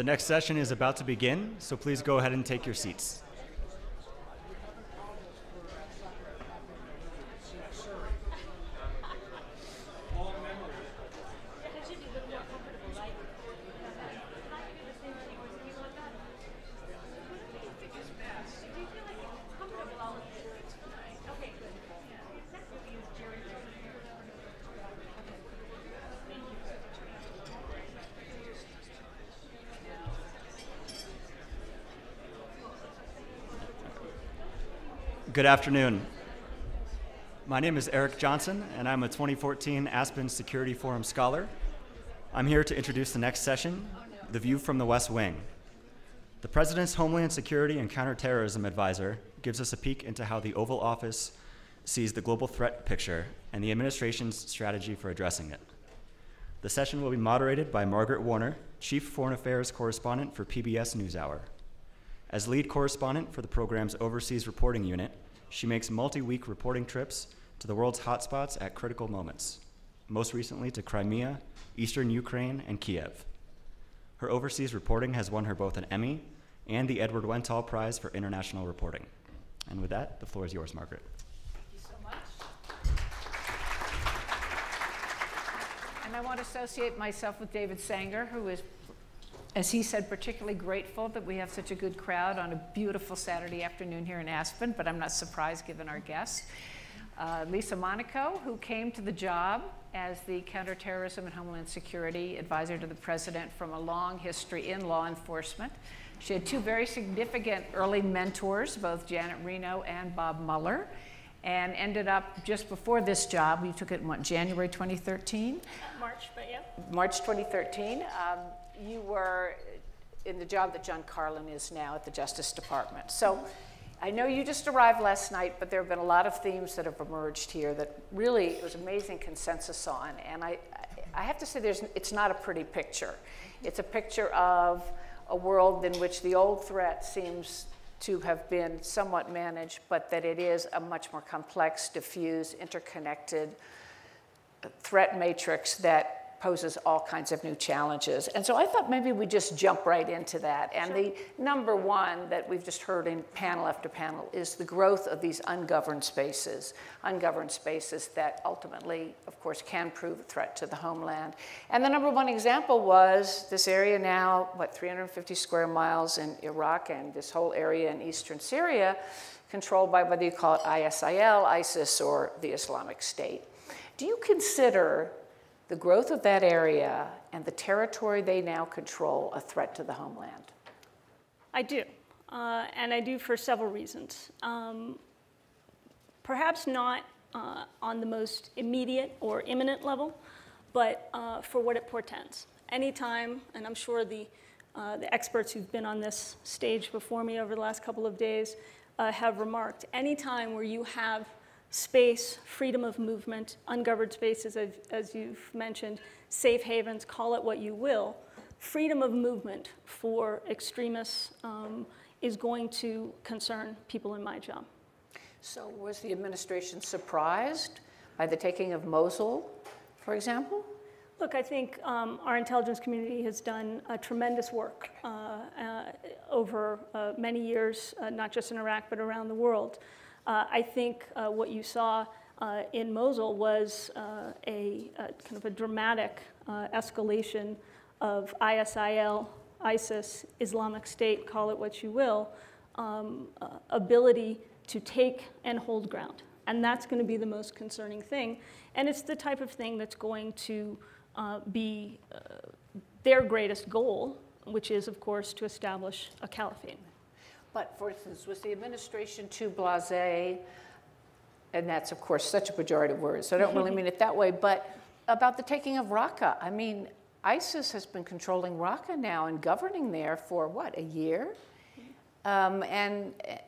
The next session is about to begin, so please go ahead and take your seats. Good afternoon. My name is Eric Johnson, and I'm a 2014 Aspen Security Forum Scholar. I'm here to introduce the next session, The View from the West Wing. The President's Homeland Security and Counterterrorism Advisor gives us a peek into how the Oval Office sees the global threat picture and the administration's strategy for addressing it. The session will be moderated by Margaret Warner, Chief Foreign Affairs Correspondent for PBS NewsHour. As lead correspondent for the program's Overseas Reporting Unit, she makes multi week reporting trips to the world's hotspots at critical moments, most recently to Crimea, eastern Ukraine, and Kiev. Her overseas reporting has won her both an Emmy and the Edward Weintal Prize for International Reporting. And with that, the floor is yours, Margaret. Thank you so much. And I want to associate myself with David Sanger, who is as he said, particularly grateful that we have such a good crowd on a beautiful Saturday afternoon here in Aspen, but I'm not surprised given our guests. Uh, Lisa Monaco, who came to the job as the Counterterrorism and Homeland Security Advisor to the President from a long history in law enforcement. She had two very significant early mentors, both Janet Reno and Bob Mueller, and ended up just before this job. You took it in what, January 2013? March, but yeah. March 2013. Um, you were in the job that John Carlin is now at the Justice Department. So I know you just arrived last night, but there have been a lot of themes that have emerged here that really it was amazing consensus on. And I, I have to say, there's, it's not a pretty picture. It's a picture of a world in which the old threat seems to have been somewhat managed, but that it is a much more complex, diffuse, interconnected threat matrix that poses all kinds of new challenges. And so I thought maybe we just jump right into that. And sure. the number one that we've just heard in panel after panel is the growth of these ungoverned spaces, ungoverned spaces that ultimately, of course, can prove a threat to the homeland. And the number one example was this area now, what, 350 square miles in Iraq and this whole area in eastern Syria, controlled by whether you call it ISIL, ISIS, or the Islamic State. Do you consider the growth of that area and the territory they now control a threat to the homeland? I do, uh, and I do for several reasons. Um, perhaps not uh, on the most immediate or imminent level, but uh, for what it portends. Anytime, and I'm sure the, uh, the experts who've been on this stage before me over the last couple of days uh, have remarked, anytime where you have space, freedom of movement, ungoverned spaces, as, as you've mentioned, safe havens, call it what you will, freedom of movement for extremists um, is going to concern people in my job. So was the administration surprised by the taking of Mosul, for example? Look, I think um, our intelligence community has done tremendous work uh, uh, over uh, many years, uh, not just in Iraq, but around the world. Uh, I think uh, what you saw uh, in Mosul was uh, a, a, kind of a dramatic uh, escalation of ISIL, ISIS, Islamic State, call it what you will, um, ability to take and hold ground. And that's going to be the most concerning thing. And it's the type of thing that's going to be their greatest goal, which is, of course, to establish a caliphate. But for instance, was the administration too blasé? And that's, of course, such a pejorative word, so I don't really mean it that way. But about the taking of Raqqa, I mean, ISIS has been controlling Raqqa now and governing there for what, a year? Um, and eh,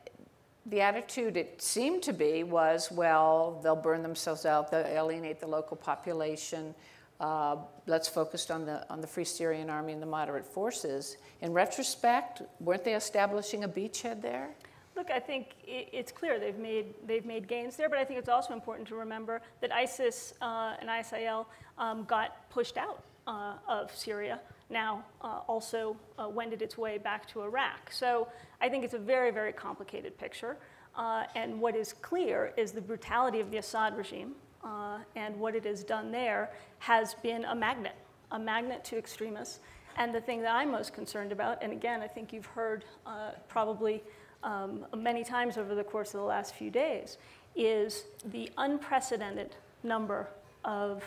the attitude it seemed to be was, well, they'll burn themselves out, they'll alienate the local population. Uh, let's focus on the, on the Free Syrian Army and the moderate forces. In retrospect, weren't they establishing a beachhead there? Look, I think it's clear they've made, they've made gains there, but I think it's also important to remember that ISIS uh, and ISIL um, got pushed out uh, of Syria now uh, also uh, wended its way back to Iraq. So I think it's a very, very complicated picture. Uh, and what is clear is the brutality of the Assad regime uh, and what it has done there has been a magnet, a magnet to extremists. And the thing that I'm most concerned about, and again, I think you've heard uh, probably um, many times over the course of the last few days, is the unprecedented number of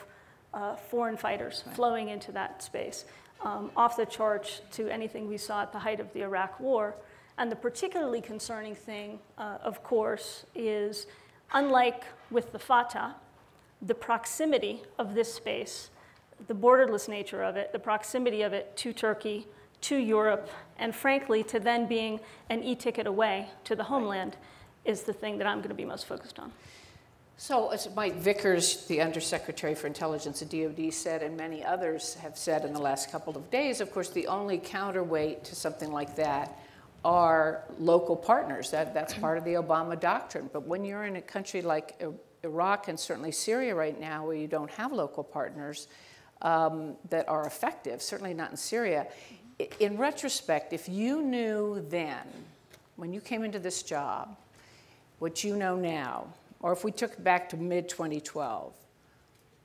uh, foreign fighters right. flowing into that space, um, off the charts to anything we saw at the height of the Iraq War. And the particularly concerning thing, uh, of course, is unlike with the FATA, the proximity of this space, the borderless nature of it, the proximity of it to Turkey, to Europe, and frankly, to then being an e ticket away to the homeland is the thing that I'm going to be most focused on. So, as Mike Vickers, the Undersecretary for Intelligence at DoD, said, and many others have said in the last couple of days, of course, the only counterweight to something like that are local partners. That, that's part of the Obama doctrine. But when you're in a country like Iraq and certainly Syria right now, where you don't have local partners um, that are effective, certainly not in Syria, in retrospect, if you knew then, when you came into this job, what you know now, or if we took back to mid 2012,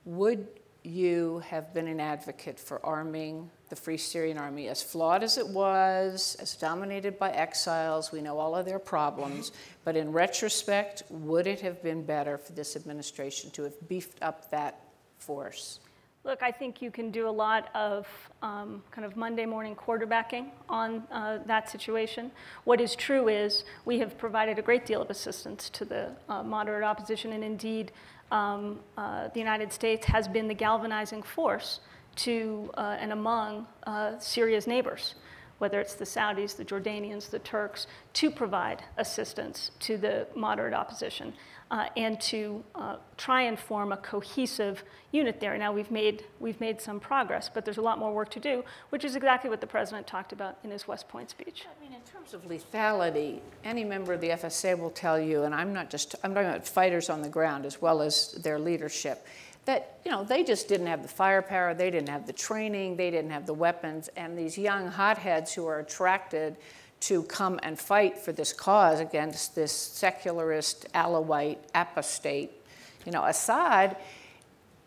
would you have been an advocate for arming the Free Syrian Army, as flawed as it was, as dominated by exiles? We know all of their problems, but in retrospect, would it have been better for this administration to have beefed up that force? Look, I think you can do a lot of um, kind of Monday morning quarterbacking on uh, that situation. What is true is we have provided a great deal of assistance to the uh, moderate opposition, and indeed, um, uh, the United States has been the galvanizing force to uh, and among uh, Syria's neighbors whether it's the Saudis, the Jordanians, the Turks, to provide assistance to the moderate opposition uh, and to uh, try and form a cohesive unit there. Now, we've made, we've made some progress, but there's a lot more work to do, which is exactly what the president talked about in his West Point speech. I mean, in terms of lethality, any member of the FSA will tell you, and I'm not just, I'm talking about fighters on the ground as well as their leadership that you know they just didn't have the firepower, they didn't have the training, they didn't have the weapons, and these young hotheads who are attracted to come and fight for this cause against this secularist Alawite apostate, you know, Assad,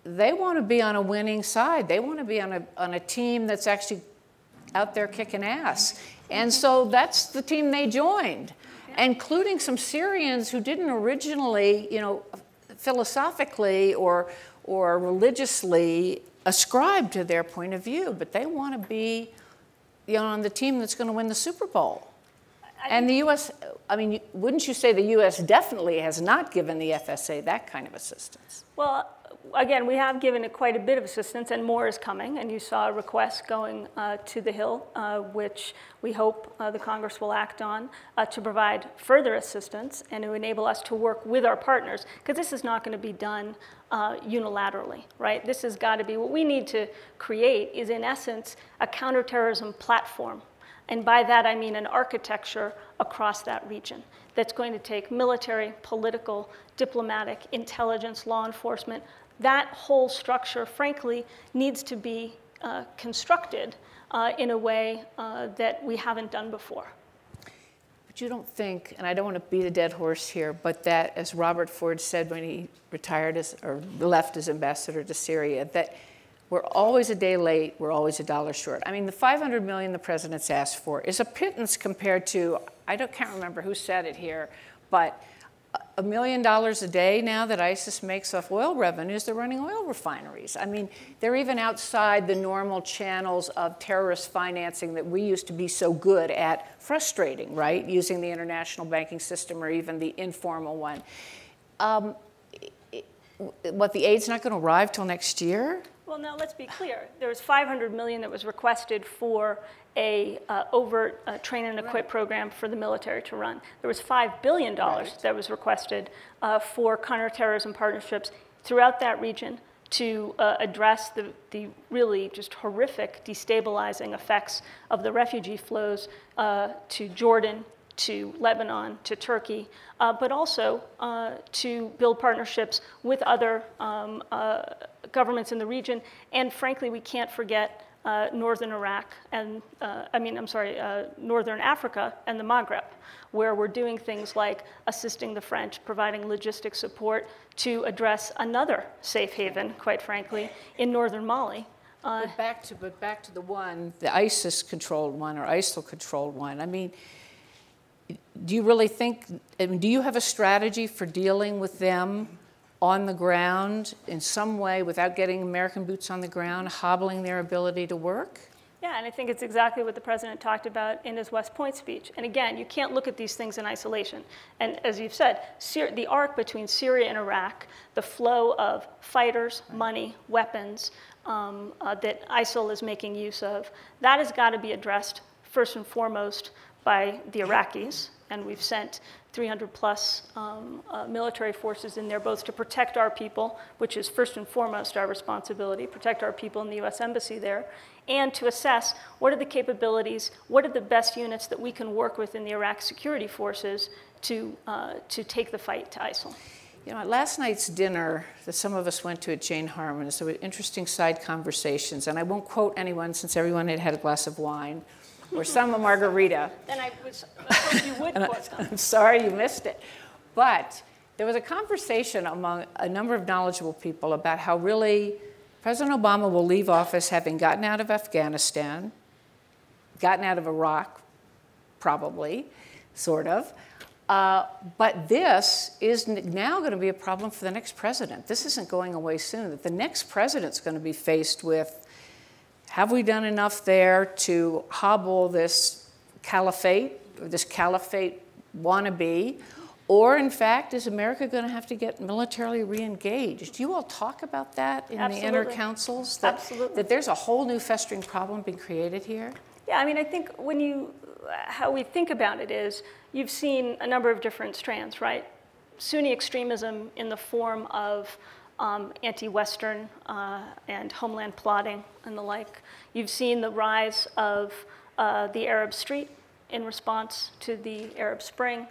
they want to be on a winning side. They want to be on a on a team that's actually out there kicking ass. And so that's the team they joined, including some Syrians who didn't originally, you know, philosophically or or religiously ascribe to their point of view, but they want to be you know, on the team that's going to win the Super Bowl. And the U.S., I mean, wouldn't you say the U.S. definitely has not given the FSA that kind of assistance? Well, again, we have given it quite a bit of assistance, and more is coming. And you saw a request going uh, to the Hill, uh, which we hope uh, the Congress will act on uh, to provide further assistance and to enable us to work with our partners, because this is not going to be done uh, unilaterally, right? This has got to be what we need to create is, in essence, a counterterrorism platform. And by that, I mean an architecture across that region that's going to take military, political, diplomatic, intelligence, law enforcement, that whole structure, frankly, needs to be uh, constructed uh, in a way uh, that we haven't done before. But you don't think, and I don't want to beat a dead horse here, but that, as Robert Ford said when he retired as, or left as ambassador to Syria, that we're always a day late, we're always a dollar short. I mean, the 500 million the president's asked for is a pittance compared to, I don't, can't remember who said it here, but a million dollars a day now that ISIS makes off oil revenues, they're running oil refineries. I mean, they're even outside the normal channels of terrorist financing that we used to be so good at frustrating, right? Using the international banking system or even the informal one. Um, what, the aid's not going to arrive till next year? Well, now let's be clear. There was 500 million that was requested for a uh, overt uh, train and equip right. program for the military to run. There was $5 billion right. that was requested uh, for counterterrorism partnerships throughout that region to uh, address the, the really just horrific destabilizing effects of the refugee flows uh, to Jordan, to Lebanon, to Turkey, uh, but also to build partnerships with other um, governments in the region. And frankly, we can't forget uh, northern Iraq and, uh, I mean, I'm sorry, uh, northern Africa and the Maghreb, where we're doing things like assisting the French, providing logistic support to address another safe haven, quite frankly, in northern Mali. Uh, But back to, but back to the one, the ISIS-controlled one or ISIL-controlled one. I mean, do you really think, I mean, do you have a strategy for dealing with them on the ground in some way without getting American boots on the ground, hobbling their ability to work? Yeah, and I think it's exactly what the president talked about in his West Point speech. And again, you can't look at these things in isolation. And as you've said, Syri- the arc between Syria and Iraq, the flow of fighters, money, weapons um, uh, that ISIL is making use of, that has got to be addressed first and foremost by the Iraqis. And we've sent 300 plus um, uh, military forces in there, both to protect our people, which is first and foremost our responsibility, protect our people in the US Embassy there, and to assess what are the capabilities, what are the best units that we can work with in the Iraq security forces to, uh, to take the fight to ISIL. You know, at last night's dinner that some of us went to at Jane Harman's, there were interesting side conversations, and I won't quote anyone since everyone had had a glass of wine or some margarita. Then I was you would. I'm sorry you missed it. But there was a conversation among a number of knowledgeable people about how really President Obama will leave office having gotten out of Afghanistan, gotten out of Iraq, probably, sort of. Uh, but this is now going to be a problem for the next president. This isn't going away soon. That the next president's going to be faced with have we done enough there to hobble this caliphate, or this caliphate wannabe? Or, in fact, is America going to have to get militarily re-engaged? Do you all talk about that in the inner councils? That, Absolutely. That there's a whole new festering problem being created here? Yeah, I mean, I think when you, how we think about it is, you've seen a number of different strands, right? Sunni extremism in the form of um, anti-Western uh, and homeland plotting and the like. You've seen the rise of uh, the Arab Street in response to the Arab Spring.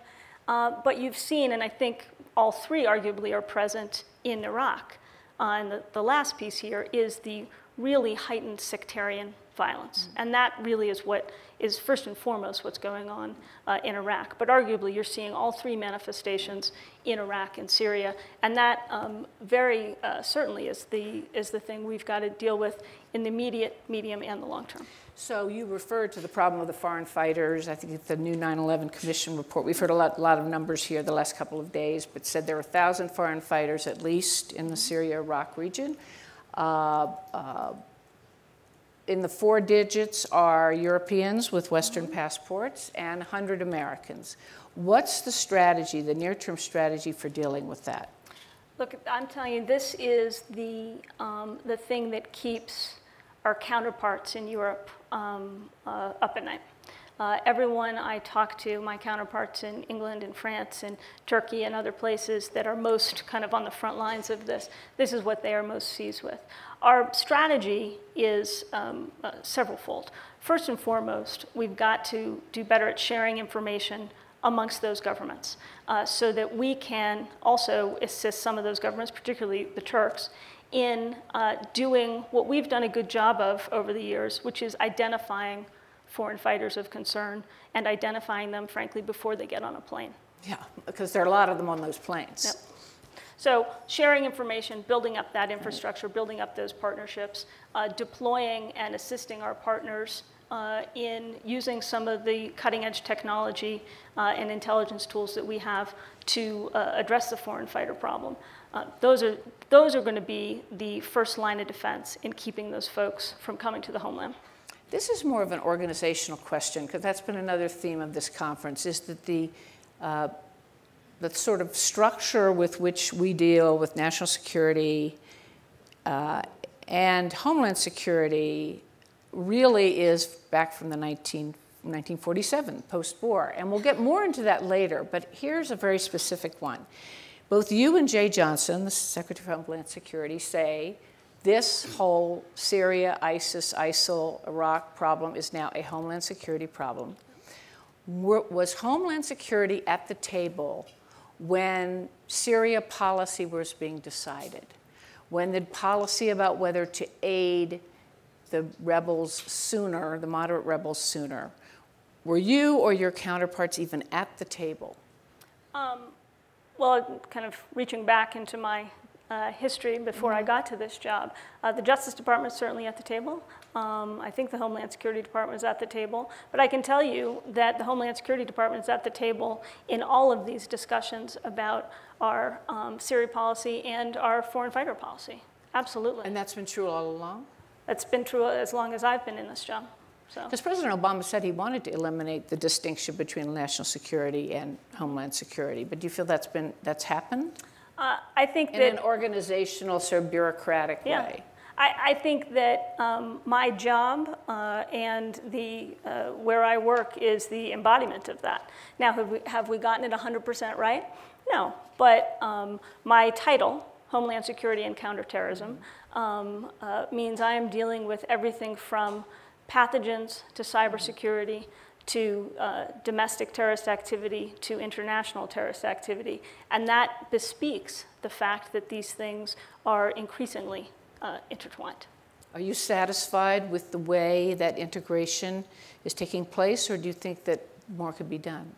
Uh, but you've seen, and I think all three arguably are present in Iraq. Uh, and the, the last piece here is the really heightened sectarian violence. And that really is what is first and foremost what's going on uh, in Iraq. But arguably, you're seeing all three manifestations in Iraq and Syria. And that um, very uh, certainly is the, is the thing we've got to deal with in the immediate, medium, and the long term. So you referred to the problem of the foreign fighters. I think it's the new 9/11 Commission report. We've heard a lot, lot of numbers here the last couple of days, but said there are 1,000 foreign fighters at least in the Syria-Iraq region. Uh, uh, in the four digits are Europeans with Western passports and 100 Americans. What's the strategy, the near-term strategy for dealing with that? Look, I'm telling you, this is the, um, the thing that keeps our counterparts in Europe um, uh, up at night. Uh, everyone I talk to, my counterparts in England and France and Turkey and other places that are most kind of on the front lines of this, this is what they are most seized with. Our strategy is um, uh, severalfold. First and foremost, we've got to do better at sharing information amongst those governments uh, so that we can also assist some of those governments, particularly the Turks, in uh, doing what we've done a good job of over the years, which is identifying foreign fighters of concern and identifying them, frankly, before they get on a plane. Yeah, because there are a lot of them on those planes. Yep. So sharing information, building up that infrastructure, building up those partnerships, uh, deploying and assisting our partners uh, in using some of the cutting edge technology uh, and intelligence tools that we have to uh, address the foreign fighter problem. Uh, those are, those are going to be the first line of defense in keeping those folks from coming to the homeland. This is more of an organizational question because that's been another theme of this conference is that the, uh, the sort of structure with which we deal with national security uh, and homeland security really is back from the 19, 1947 post-war. And we'll get more into that later, but here's a very specific one. Both you and Jeh Johnson, the Secretary of Homeland Security, say this whole Syria, ISIS, ISIL, Iraq problem is now a Homeland Security problem. Was Homeland Security at the table when Syria policy was being decided? when the policy about whether to aid the rebels sooner, the moderate rebels sooner, were you or your counterparts even at the table? Um, well, kind of reaching back into my uh, history before mm-hmm. I got to this job, uh, the Justice Department is certainly at the table. Um, I think the Homeland Security Department is at the table. But I can tell you that the Homeland Security Department is at the table in all of these discussions about our um, Syria policy and our foreign fighter policy. Absolutely. And that's been true all along? That's been true as long as I've been in this job. Because so. President Obama said he wanted to eliminate the distinction between national security and homeland security. But do you feel that's been that's happened? Uh, I think in that in an organizational, sort of bureaucratic yeah. way. I, I, think that um, my job uh, and the uh, where I work is the embodiment of that. Now, have we, have we gotten it 100% right? No, but um, my title, Homeland Security and Counterterrorism, um, uh, means I am dealing with everything from pathogens to cybersecurity to uh, domestic terrorist activity to international terrorist activity. And that bespeaks the fact that these things are increasingly uh, intertwined. Are you satisfied with the way that integration is taking place, or do you think that more could be done?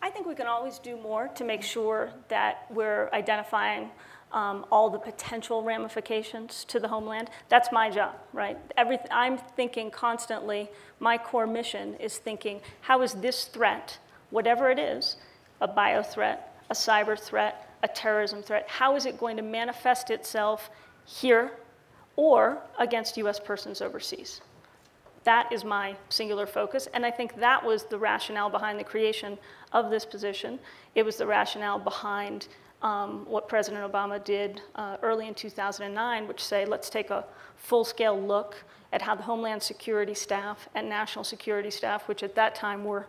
I think we can always do more to make sure that we're identifying um, all the potential ramifications to the homeland. That's my job, right? Everything, I'm thinking constantly, my core mission is thinking, how is this threat, whatever it is, a bio threat, a cyber threat, a terrorism threat, how is it going to manifest itself here or against US persons overseas? That is my singular focus, and I think that was the rationale behind the creation of this position. It was the rationale behind um, what President Obama did uh, early in 2009, which say, let's take a full-scale look at how the Homeland Security staff and National Security staff, which at that time were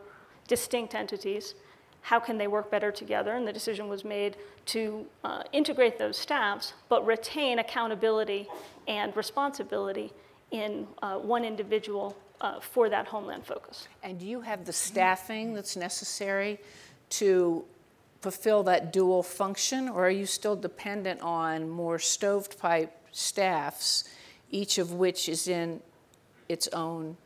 distinct entities, how can they work better together? And the decision was made to uh, integrate those staffs, but retain accountability and responsibility in uh, one individual uh, for that homeland focus. And do you have the staffing that's necessary to fulfill that dual function, or are you still dependent on more stovepipe staffs, each of which is in its own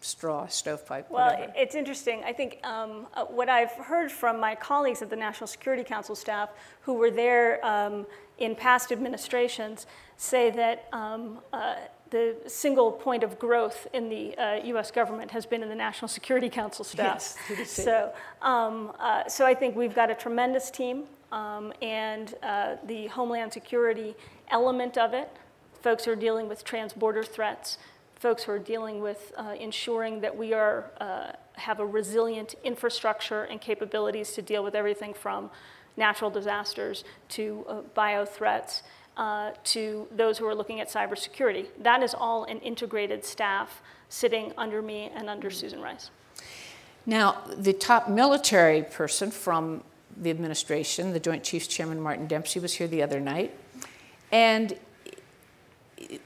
straw, stovepipe, well, whatever. it's interesting. I think um, uh, what I've heard from my colleagues at the National Security Council staff who were there um, in past administrations say that um, uh, the single point of growth in the uh, U.S. government has been in the National Security Council staff. Yes, so, um, uh, so I think we've got a tremendous team, um, and uh, the Homeland Security element of it, folks who are dealing with transborder threats, folks who are dealing with uh, ensuring that we are uh, have a resilient infrastructure and capabilities to deal with everything from natural disasters to uh, bio threats uh, to those who are looking at cybersecurity. That is all an integrated staff sitting under me and under Susan Rice. Now, the top military person from the administration, the Joint Chiefs Chairman Martin Dempsey, was here the other night. And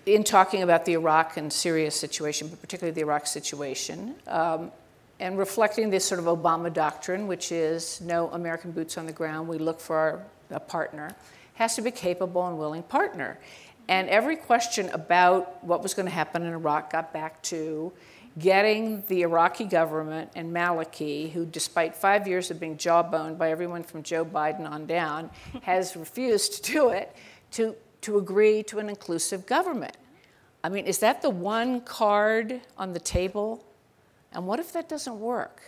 in talking about the Iraq and Syria situation, but particularly the Iraq situation, um, and reflecting this sort of Obama doctrine, which is no American boots on the ground, we look for our, a partner has to be capable and willing partner. And every question about what was going to happen in Iraq got back to getting the Iraqi government and Maliki, who, despite five years of being jawboned by everyone from Joe Biden on down, has refused to do it, to, to agree to an inclusive government. I mean, is that the one card on the table? And what if that doesn't work?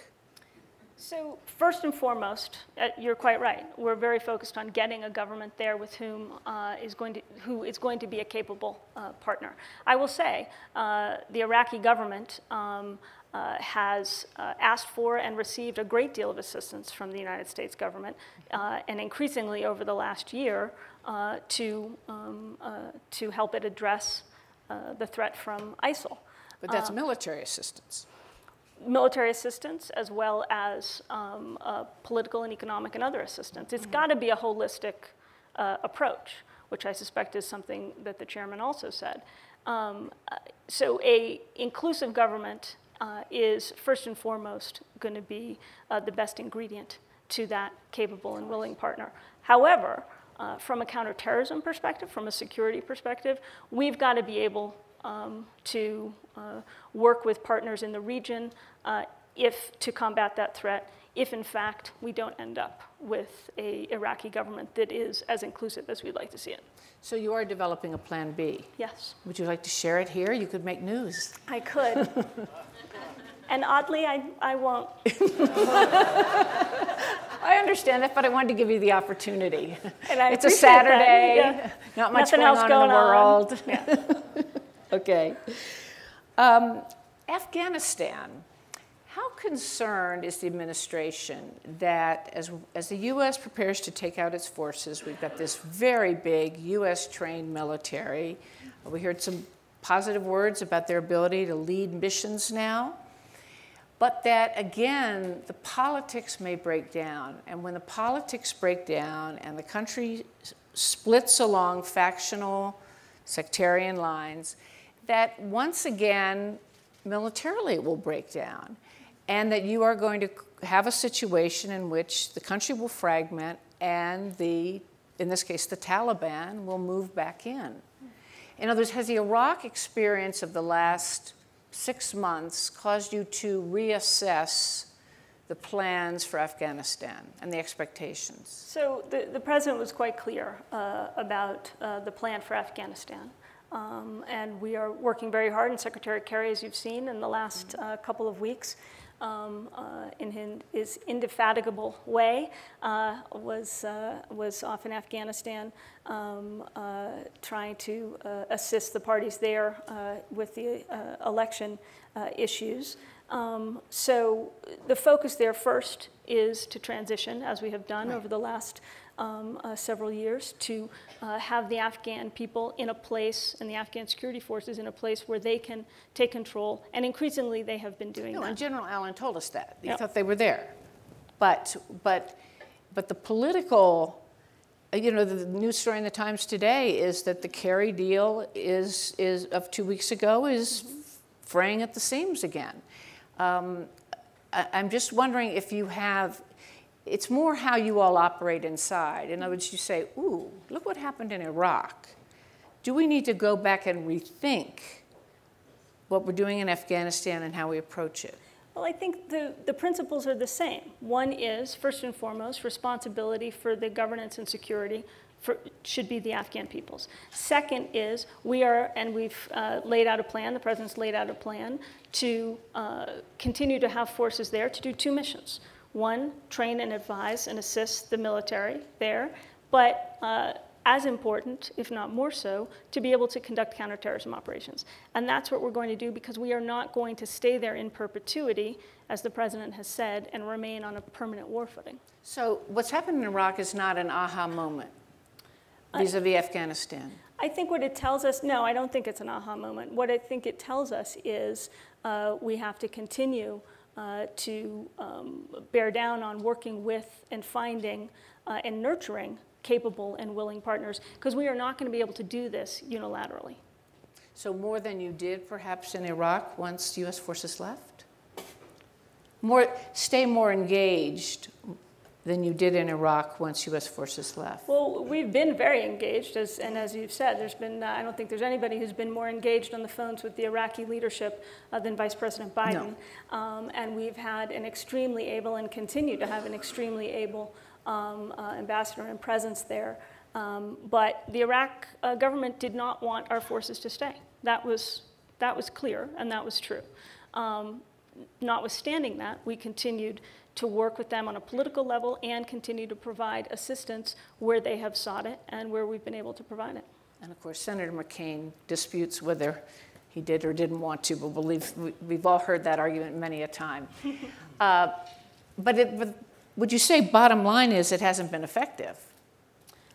So first and foremost, uh, you're quite right. We're very focused on getting a government there with whom uh, is going to who is going to be a capable uh, partner. I will say uh, the Iraqi government. Um, uh, has uh, asked for and received a great deal of assistance from the United States government, and increasingly over the last year, to, um, to help it address the threat from ISIL. But that's military assistance military assistance as well as um, uh, political and economic and other assistance. It's mm-hmm. got to be a holistic uh, approach, which I suspect is something that the chairman also said. Um, uh, so a inclusive government uh, is first and foremost going to be uh, the best ingredient to that capable and willing partner. However, uh, from a counterterrorism perspective, from a security perspective, we've got to be able um, to uh, work with partners in the region uh, if to combat that threat if in fact we don't end up with a Iraqi government that is as inclusive as we'd like to see it. So you are developing a plan B. Yes, Would you like to share it here? You could make news. I could. and oddly, I, I won't. I understand that, but I wanted to give you the opportunity. And I it's a Saturday, yeah. not much Nothing going else on going in the on. world. Yeah. Okay. Um, Afghanistan. How concerned is the administration that as, as the U.S. prepares to take out its forces, we've got this very big U.S. trained military. We heard some positive words about their ability to lead missions now. But that again, the politics may break down. And when the politics break down and the country splits along factional, sectarian lines, that once again, militarily it will break down. And that you are going to have a situation in which the country will fragment and the, in this case, the Taliban will move back in. In other words, has the Iraq experience of the last six months caused you to reassess the plans for Afghanistan and the expectations? So the, the president was quite clear uh, about uh, the plan for Afghanistan. Um, and we are working very hard, and Secretary Kerry, as you've seen in the last uh, couple of weeks, um, uh, in his indefatigable way, uh, was, uh, was off in Afghanistan um, uh, trying to uh, assist the parties there uh, with the uh, election uh, issues. Um, so the focus there first is to transition, as we have done over the last um, uh, several years, to uh, have the Afghan people in a place, and the Afghan security forces in a place where they can take control, and increasingly they have been doing No, that. and General Allen told us that. He Yep. thought they were there. But, but, but the political, uh, you know, the, the news story in the Times today is that the Kerry deal is, is of two weeks ago is fraying at the seams again. Um, I, I'm just wondering if you have, it's more how you all operate inside. In other words, you say, ooh, look what happened in Iraq. Do we need to go back and rethink what we're doing in Afghanistan and how we approach it? Well, I think the, the principles are the same. One is, first and foremost, responsibility for the governance and security for, should be the Afghan people's. Second is, we are, and we've uh, laid out a plan, the president's laid out a plan to uh, continue to have forces there to do two missions. One, train and advise and assist the military there, but uh, as important, if not more so, to be able to conduct counterterrorism operations. And that's what we're going to do because we are not going to stay there in perpetuity, as the president has said, and remain on a permanent war footing. So, what's happened in Iraq is not an aha moment vis a vis Afghanistan. I think what it tells us, no, I don't think it's an aha moment. What I think it tells us is uh, we have to continue uh, to um, bear down on working with and finding uh, and nurturing capable and willing partners because we are not going to be able to do this unilaterally. So, more than you did perhaps in Iraq once U.S. forces left? More, stay more engaged than you did in Iraq once U.S. forces left. Well, we've been very engaged, as, and as you've said, there's been, uh, I don't think there's anybody who's been more engaged on the phones with the Iraqi leadership uh, than Vice President Biden. Um, and we've had an extremely able and continue to have an extremely able um, uh, ambassador and presence there. Um, but the Iraq uh, government did not want our forces to stay. That was, that was clear, and that was true. Um, notwithstanding that, we continued to work with them on a political level and continue to provide assistance where they have sought it and where we've been able to provide it. And of course, Senator McCain disputes whether he did or didn't want to, but believe, we- we've all heard that argument many a time. uh, but, it, but would you say bottom line is it hasn't been effective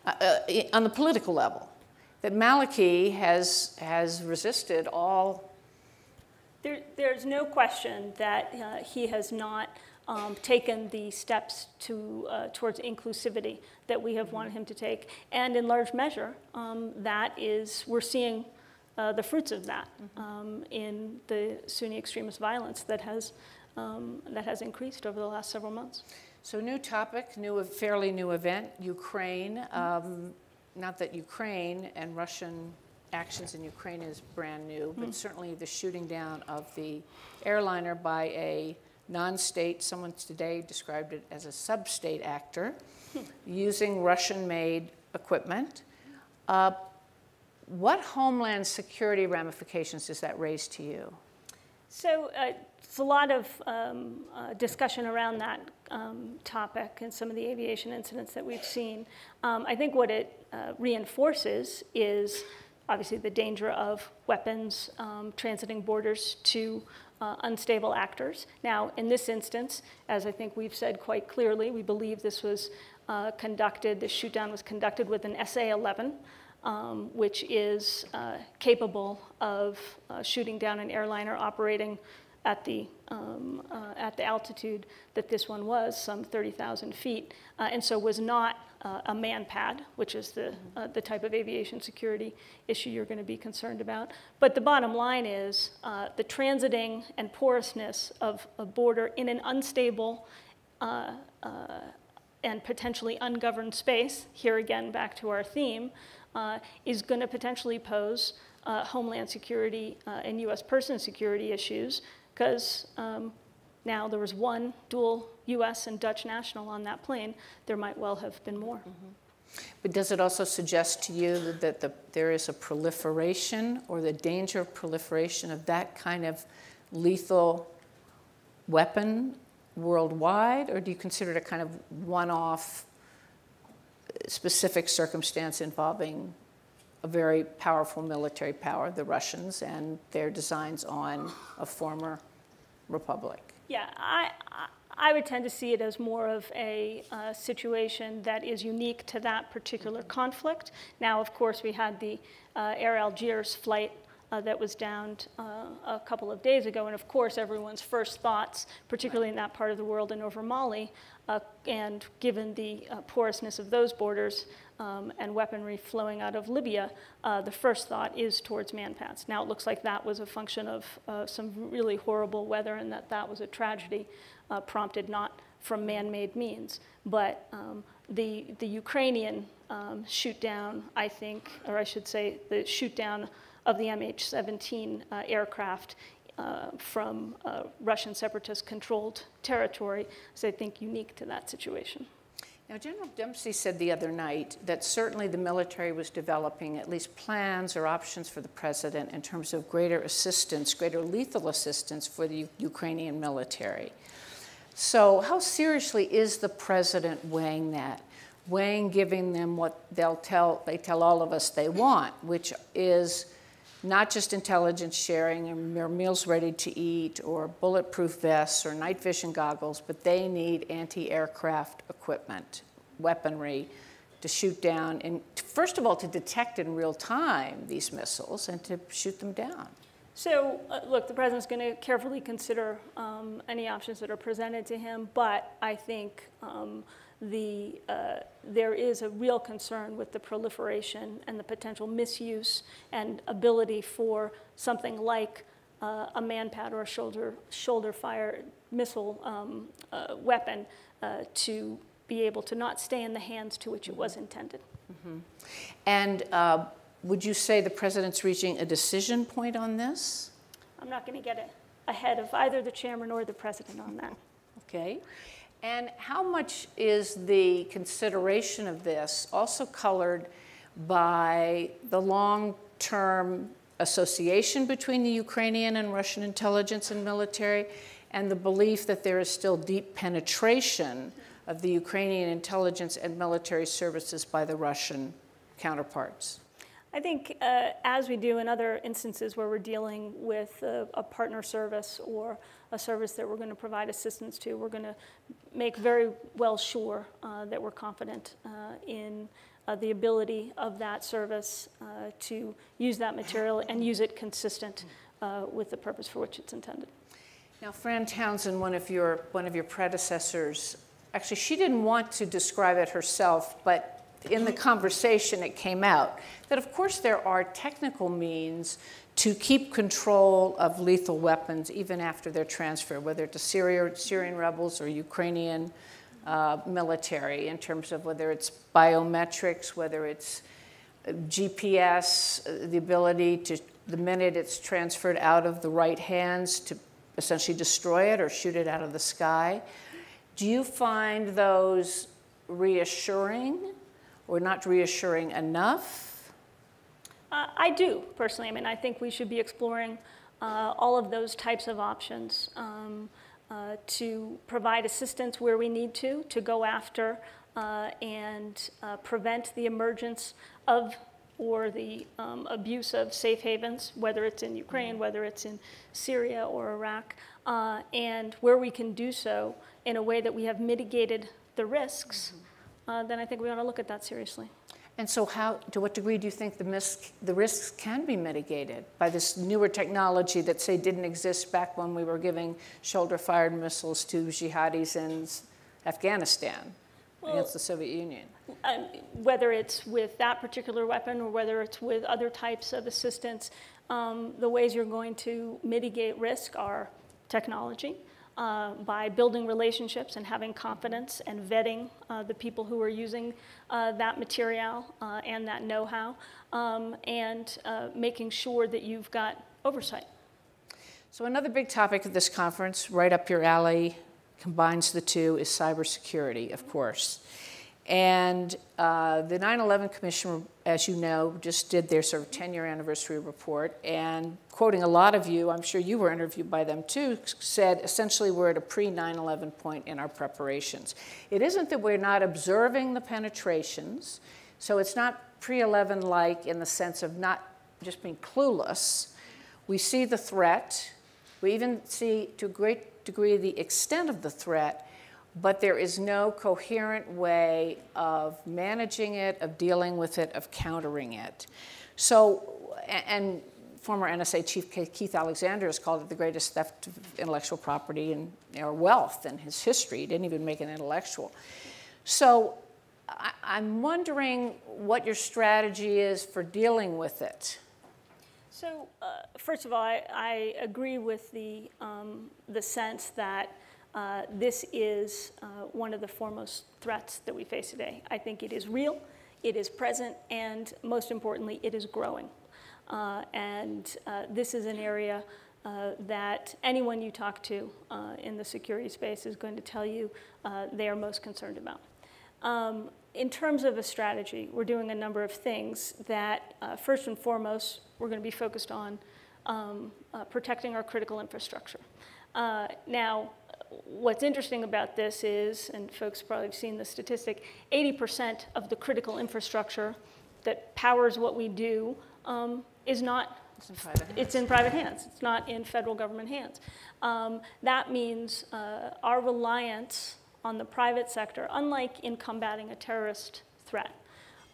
uh, uh, on the political level? That Maliki has, has resisted all There, there's no question that uh, he has not um, taken the steps to, uh, towards inclusivity that we have wanted him to take. And in large measure, um, that is, we're seeing uh, the fruits of that um, in the Sunni extremist violence that has, um, that has increased over the last several months. So new topic, new, fairly new event, Ukraine. Um, not that Ukraine and Russian actions in Ukraine is brand new, but certainly the shooting down of the airliner by a non-state, someone today described it as a sub-state actor, using Russian-made equipment. Uh, what homeland security ramifications does that raise to you? So uh, it's a lot of um, uh, discussion around that um, topic and some of the aviation incidents that we've seen. Um, I think what it uh, reinforces is obviously the danger of weapons um, transiting borders to uh, unstable actors. Now, in this instance, as I think we've said quite clearly, we believe this was uh, conducted, the shootdown was conducted with an SA 11. Um, which is uh, capable of uh, shooting down an airliner operating at the, um, uh, at the altitude that this one was, some 30,000 feet, uh, and so was not uh, a man pad, which is the, uh, the type of aviation security issue you're going to be concerned about. But the bottom line is the transiting and porousness of a border in an unstable and potentially ungoverned space, here again back to our theme, uh, is going to potentially pose uh, homeland security uh, and U.S. person security issues because um, now there was one dual U.S. and Dutch national on that plane. There might well have been more. Mm-hmm. But does it also suggest to you that the, there is a proliferation or the danger of proliferation of that kind of lethal weapon worldwide, or do you consider it a kind of one off specific circumstance involving a very powerful military power, the Russians, and their designs on a former republic. Yeah, I, I would tend to see it as more of a uh, situation that is unique to that particular mm-hmm. conflict. Now, of course, we had the uh, Air Algiers flight uh, that was downed uh, a couple of days ago. And of course, everyone's first thoughts, particularly in that part of the world and over Mali, uh, and given the uh, porousness of those borders um, and weaponry flowing out of Libya, uh, the first thought is towards manpads. Now it looks like that was a function of uh, some really horrible weather and that that was a tragedy uh, prompted not from man-made means. But um, the, the Ukrainian um, shoot down, I think, or I should say the shoot down of the MH17 uh, aircraft uh, from uh, Russian separatist controlled territory is, I think, unique to that situation. Now, General Dempsey said the other night that certainly the military was developing at least plans or options for the president in terms of greater assistance, greater lethal assistance for the U- Ukrainian military. So, how seriously is the president weighing that? Weighing giving them what they'll tell, they tell all of us they want, which is not just intelligence sharing or meals ready to eat or bulletproof vests or night vision goggles, but they need anti aircraft equipment, weaponry to shoot down, and first of all, to detect in real time these missiles and to shoot them down. So, uh, look, the president's going to carefully consider um, any options that are presented to him, but I think. Um, the, uh, there is a real concern with the proliferation and the potential misuse and ability for something like uh, a manpad or a shoulder, shoulder fire missile um, uh, weapon uh, to be able to not stay in the hands to which it was intended. Mm-hmm. And uh, would you say the president's reaching a decision point on this? I'm not going to get ahead of either the chairman or the president on that. Okay. And how much is the consideration of this also colored by the long term association between the Ukrainian and Russian intelligence and military, and the belief that there is still deep penetration of the Ukrainian intelligence and military services by the Russian counterparts? I think, uh, as we do in other instances where we're dealing with a, a partner service or a service that we're going to provide assistance to, we're going to make very well sure uh, that we're confident uh, in uh, the ability of that service uh, to use that material and use it consistent uh, with the purpose for which it's intended. Now, Fran Townsend, one of your one of your predecessors, actually, she didn't want to describe it herself, but in the conversation it came out that of course there are technical means to keep control of lethal weapons even after their transfer, whether to Syria, Syrian rebels or Ukrainian uh, military in terms of whether it's biometrics, whether it's uh, GPS, uh, the ability to, the minute it's transferred out of the right hands, to essentially destroy it or shoot it out of the sky. Do you find those reassuring or not reassuring enough? Uh, I do, personally. I mean, I think we should be exploring uh, all of those types of options um, uh, to provide assistance where we need to, to go after uh, and uh, prevent the emergence of or the um, abuse of safe havens, whether it's in Ukraine, whether it's in Syria or Iraq, uh, and where we can do so in a way that we have mitigated the risks, uh, then I think we ought to look at that seriously. And so, how, to what degree do you think the, mis- the risks can be mitigated by this newer technology that, say, didn't exist back when we were giving shoulder fired missiles to jihadis in Afghanistan well, against the Soviet Union? Um, whether it's with that particular weapon or whether it's with other types of assistance, um, the ways you're going to mitigate risk are technology uh, by building relationships and having confidence and vetting uh, the people who are using uh, that material uh, and that know-how, um, and uh, making sure that you've got oversight. So another big topic of this conference, right up your alley, combines the two, is cybersecurity, of course. And uh, the 9 11 Commission, as you know, just did their sort of 10 year anniversary report. And quoting a lot of you, I'm sure you were interviewed by them too, said essentially we're at a pre 9 11 point in our preparations. It isn't that we're not observing the penetrations, so it's not pre 11 like in the sense of not just being clueless. We see the threat, we even see to a great degree the extent of the threat but there is no coherent way of managing it, of dealing with it, of countering it. So, and former NSA Chief Keith Alexander has called it the greatest theft of intellectual property and or wealth in his history. He didn't even make it intellectual. So, I'm wondering what your strategy is for dealing with it. So, uh, first of all, I, I agree with the, um, the sense that uh, this is uh, one of the foremost threats that we face today. I think it is real, it is present, and most importantly, it is growing. Uh, and uh, this is an area uh, that anyone you talk to in the security space is going to tell you they are most concerned about. Um, in terms of a strategy, we're doing a number of things that, first and foremost, we're going to be focused on um, protecting our critical infrastructure. now, what's interesting about this is, and folks probably have seen the statistic, 80% of the critical infrastructure that powers what we do um, is not it's in private hands. It's in private hands. It's not in federal government hands. Um, that means uh, our reliance on the private sector, unlike in combating a terrorist threat,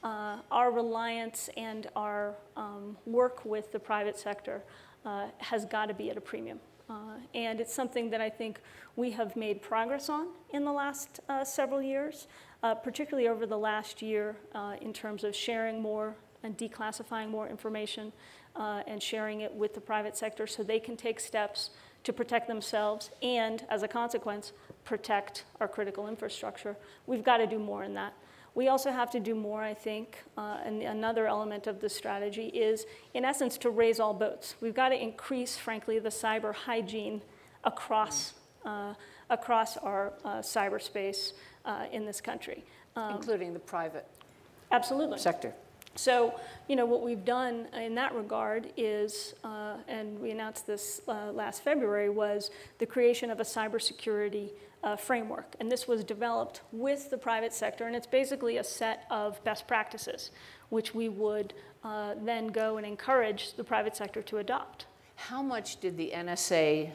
uh, our reliance and our um, work with the private sector uh, has got to be at a premium. Uh, and it's something that I think we have made progress on in the last uh, several years, uh, particularly over the last year uh, in terms of sharing more and declassifying more information uh, and sharing it with the private sector so they can take steps to protect themselves and, as a consequence, protect our critical infrastructure. We've got to do more in that. We also have to do more, I think, uh, and another element of the strategy is, in essence, to raise all boats. We've got to increase, frankly, the cyber hygiene across, uh, across our uh, cyberspace uh, in this country. Um, Including the private absolutely. sector. So, you know, what we've done in that regard is, uh, and we announced this uh, last February, was the creation of a cybersecurity uh, framework. And this was developed with the private sector, and it's basically a set of best practices, which we would uh, then go and encourage the private sector to adopt. How much did the NSA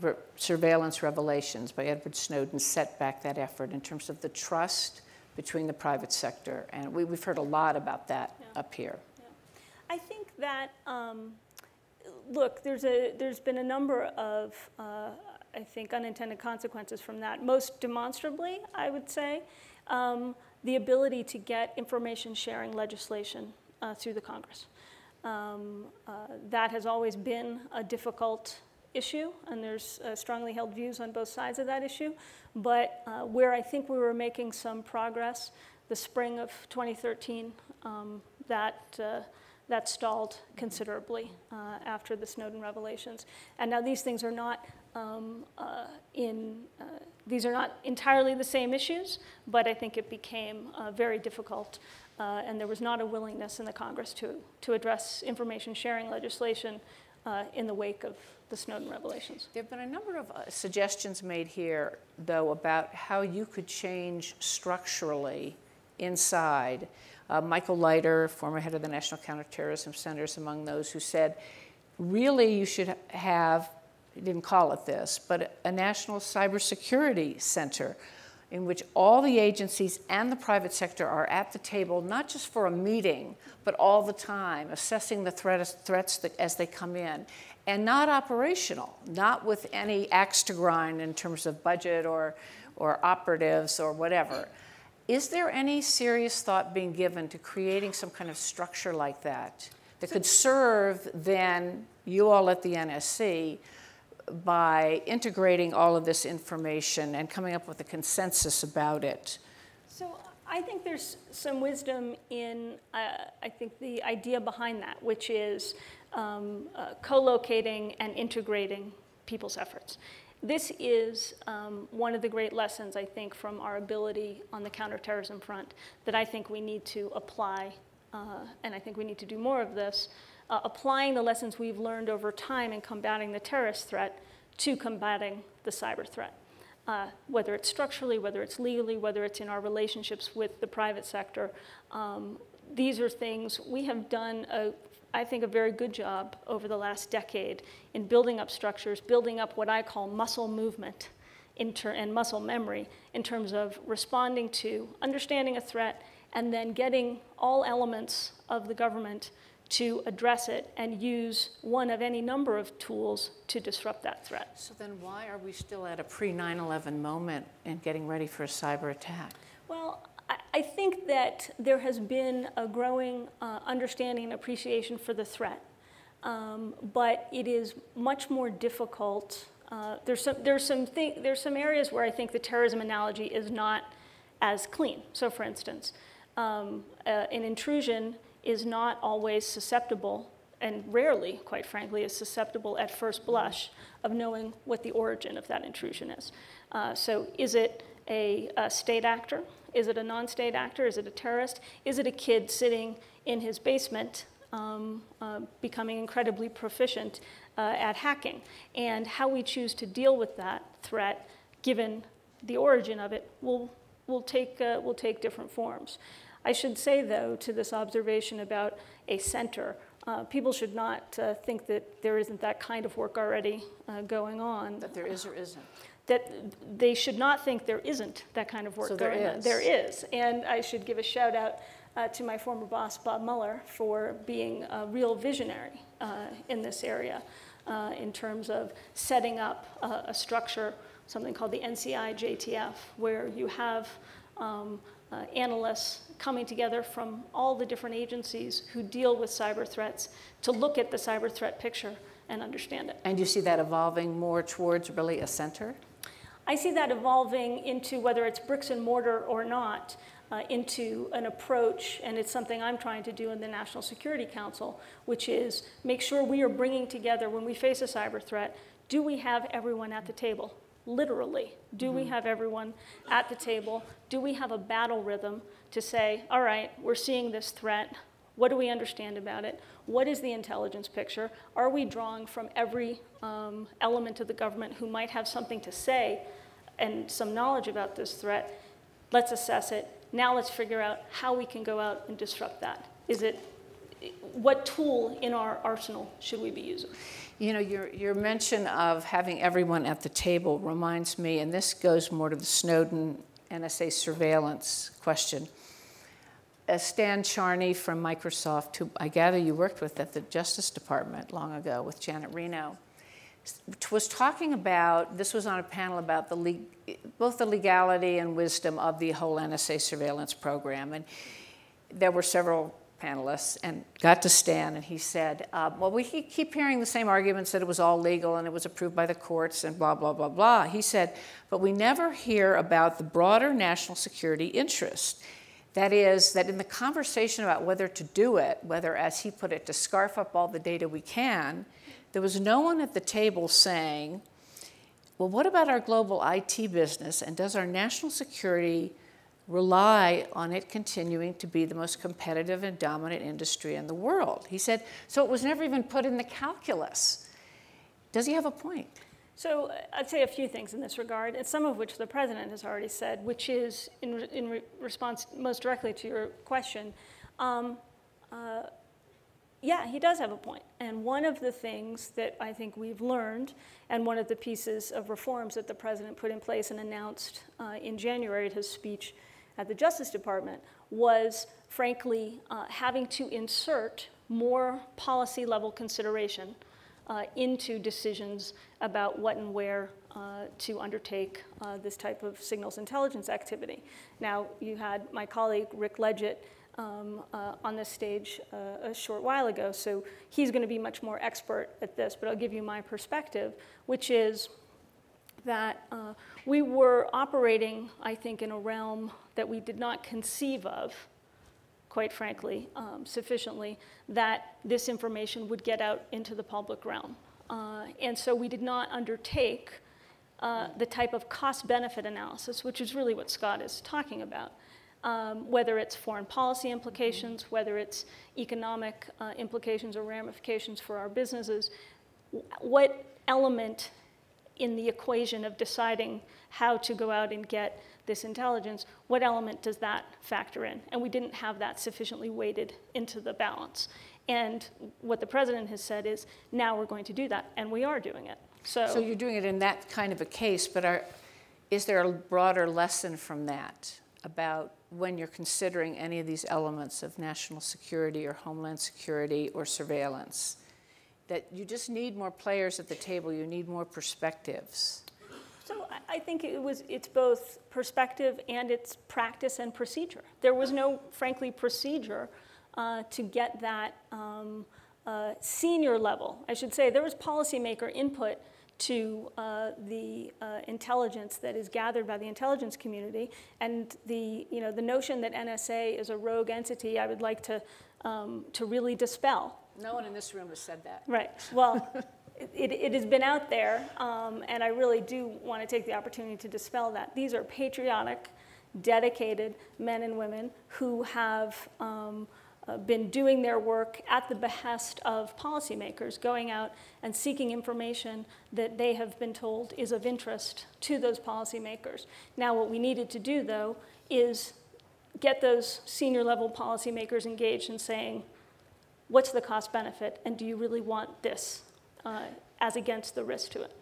re- surveillance revelations by Edward Snowden set back that effort in terms of the trust between the private sector? And we, have heard a lot about that yeah. up here. Yeah. I think that. Um, look, there's, a, there's been a number of uh, I think, unintended consequences from that. Most demonstrably, I would say, um, the ability to get information sharing legislation uh, through the Congress. Um, uh, that has always been a difficult issue, and there's uh, strongly held views on both sides of that issue. But uh, where I think we were making some progress, the spring of 2013, um, that, uh, that stalled considerably uh, after the Snowden revelations. And now these things are not um, uh, in, uh, these are not entirely the same issues, but I think it became uh, very difficult uh, and there was not a willingness in the Congress to, to address information sharing legislation uh, in the wake of the Snowden revelations. There have been a number of uh, suggestions made here, though, about how you could change structurally inside. Michael Leiter, former head of the National Counterterrorism Center, is among those who said, really, you should have, he didn't call it this, but a national cybersecurity center in which all the agencies and the private sector are at the table, not just for a meeting, but all the time, assessing the threat, threats that, as they come in, and not operational, not with any axe to grind in terms of budget or, or operatives or whatever. Is there any serious thought being given to creating some kind of structure like that that could serve then you all at the NSC by integrating all of this information and coming up with a consensus about it? So I think there's some wisdom in, uh, I think, the idea behind that, which is um, uh, co-locating and integrating people's efforts. This is um, one of the great lessons, I think, from our ability on the counterterrorism front that I think we need to apply, uh, and I think we need to do more of this, uh, applying the lessons we've learned over time in combating the terrorist threat to combating the cyber threat. Uh, whether it's structurally, whether it's legally, whether it's in our relationships with the private sector. Um, these are things we have done, a, I think, a very good job over the last decade in building up structures, building up what I call muscle movement and muscle memory in terms of responding to, understanding a threat, and then getting all elements of the government to address it and use one of any number of tools to disrupt that threat. So then why are we still at a pre-9/11 moment and getting ready for a cyber attack? Well, I think that there has been a growing uh, understanding and appreciation for the threat, um, but it is much more difficult. Uh, there's some there's some th- there's some areas where I think the terrorism analogy is not as clean. So, for instance, um, uh, an intrusion is not always susceptible, and rarely, quite frankly, is susceptible at first blush of knowing what the origin of that intrusion is. Uh, so, is it a, a state actor? Is it a non state actor? Is it a terrorist? Is it a kid sitting in his basement um, uh, becoming incredibly proficient uh, at hacking? And how we choose to deal with that threat, given the origin of it, will, will, take, uh, will take different forms. I should say, though, to this observation about a center, uh, people should not uh, think that there isn't that kind of work already uh, going on. That there is or isn't. That they should not think there isn't that kind of work so going there on. There is. And I should give a shout out uh, to my former boss, Bob Mueller, for being a real visionary uh, in this area uh, in terms of setting up a structure, something called the NCI JTF, where you have um, uh, analysts coming together from all the different agencies who deal with cyber threats to look at the cyber threat picture and understand it. And you see that evolving more towards really a center? I see that evolving into whether it's bricks and mortar or not, uh, into an approach, and it's something I'm trying to do in the National Security Council, which is make sure we are bringing together when we face a cyber threat, do we have everyone at the table? Literally. Do mm-hmm. we have everyone at the table? Do we have a battle rhythm to say, all right, we're seeing this threat. What do we understand about it? What is the intelligence picture? Are we drawing from every um, element of the government who might have something to say and some knowledge about this threat? Let's assess it. Now let's figure out how we can go out and disrupt that. Is it what tool in our arsenal should we be using? You know, your, your mention of having everyone at the table reminds me, and this goes more to the Snowden NSA surveillance question. Uh, Stan Charney from Microsoft, who I gather you worked with at the Justice Department long ago with Janet Reno, was talking about this was on a panel about the both the legality and wisdom of the whole NSA surveillance program, and there were several panelists and got to stand, and he said, uh, Well, we keep hearing the same arguments that it was all legal and it was approved by the courts and blah, blah, blah, blah. He said, But we never hear about the broader national security interest. That is, that in the conversation about whether to do it, whether, as he put it, to scarf up all the data we can, there was no one at the table saying, Well, what about our global IT business and does our national security rely on it continuing to be the most competitive and dominant industry in the world. He said, so it was never even put in the calculus. Does he have a point? So uh, I'd say a few things in this regard, and some of which the president has already said, which is in, re in re response most directly to your question. Um, uh, yeah, he does have a point. And one of the things that I think we've learned, and one of the pieces of reforms that the president put in place and announced uh, in January at his speech at the Justice Department was, frankly, uh, having to insert more policy level consideration uh, into decisions about what and where uh, to undertake uh, this type of signals intelligence activity. Now, you had my colleague Rick Ledgett um, uh, on this stage uh, a short while ago, so he's going to be much more expert at this, but I'll give you my perspective, which is that uh, we were operating, I think, in a realm that we did not conceive of, quite frankly, um, sufficiently, that this information would get out into the public realm. Uh, and so we did not undertake uh, the type of cost benefit analysis, which is really what Scott is talking about. Um, whether it's foreign policy implications, whether it's economic uh, implications or ramifications for our businesses, what element in the equation of deciding how to go out and get this intelligence, what element does that factor in? And we didn't have that sufficiently weighted into the balance. And what the president has said is now we're going to do that, and we are doing it. So, so you're doing it in that kind of a case, but are, is there a broader lesson from that about when you're considering any of these elements of national security or homeland security or surveillance? That you just need more players at the table, you need more perspectives. So I think it was, it's both perspective and it's practice and procedure. There was no, frankly, procedure uh, to get that um, uh, senior level. I should say there was policymaker input to uh, the uh, intelligence that is gathered by the intelligence community, and the you know the notion that NSA is a rogue entity, I would like to um, to really dispel. No one in this room has said that. Right. Well. it, it, has been out there, um, and I really do want to take the opportunity to dispel that. These are patriotic, dedicated men and women who have um, uh, been doing their work at the behest of policymakers, going out and seeking information that they have been told is of interest to those policymakers. Now, what we needed to do, though, is get those senior level policymakers engaged in saying, what's the cost benefit, and do you really want this? uh, as against the risk to it.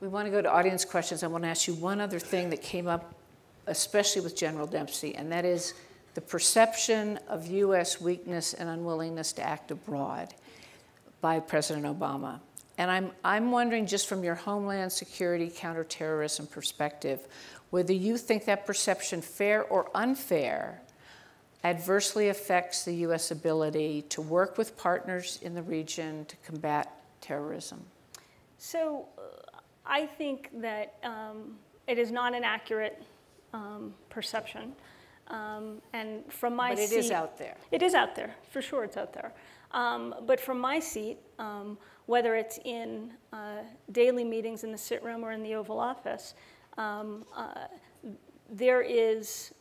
We want to go to audience questions. I want to ask you one other thing that came up, especially with General Dempsey, and that is the perception of U.S. weakness and unwillingness to act abroad by President Obama. And I'm, I'm wondering, just from your Homeland Security counterterrorism perspective, whether you think that perception, fair or unfair, adversely affects the U.S. ability to work with partners in the region to combat terrorism? So uh, I think that um, it is not an accurate um, perception. Um, and from my but it seat, is out there. It is out there, for sure it's out there. Um, but from my seat, um, whether it's in uh, daily meetings in the sit room or in the Oval Office, um, uh, there is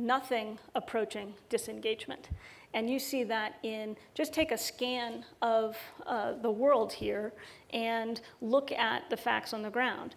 nothing approaching disengagement. And you see that in, just take a scan of uh, the world here and look at the facts on the ground.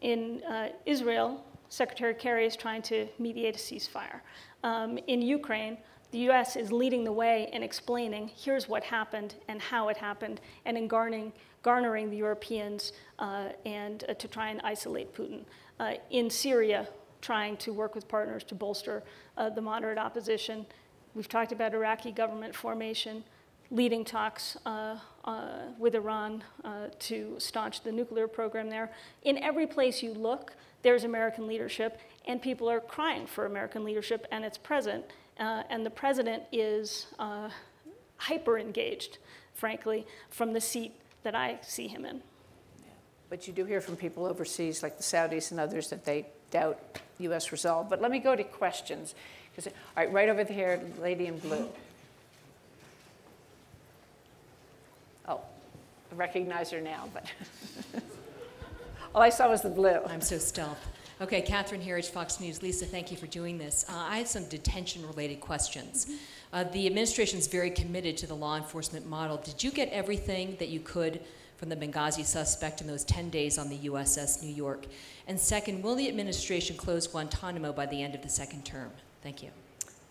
In uh, Israel, Secretary Kerry is trying to mediate a ceasefire. Um, in Ukraine, the US is leading the way in explaining here's what happened and how it happened, and in garnering, garnering the Europeans uh, and uh, to try and isolate Putin. Uh, in Syria, trying to work with partners to bolster uh, the moderate opposition. We've talked about Iraqi government formation, leading talks uh, uh, with Iran uh, to staunch the nuclear program there. In every place you look, there's American leadership, and people are crying for American leadership, and it's present. Uh, and the president is uh, hyper engaged, frankly, from the seat that I see him in. But you do hear from people overseas, like the Saudis and others, that they doubt U.S. resolve. But let me go to questions. All right, right over here, lady in blue. Oh, I recognize her now, but all I saw was the blue. I'm so stealth. Okay, Catherine Herridge, Fox News. Lisa, thank you for doing this. Uh, I have some detention-related questions. Uh, the administration is very committed to the law enforcement model. Did you get everything that you could from the Benghazi suspect in those 10 days on the USS New York? And second, will the administration close Guantanamo by the end of the second term? Thank you.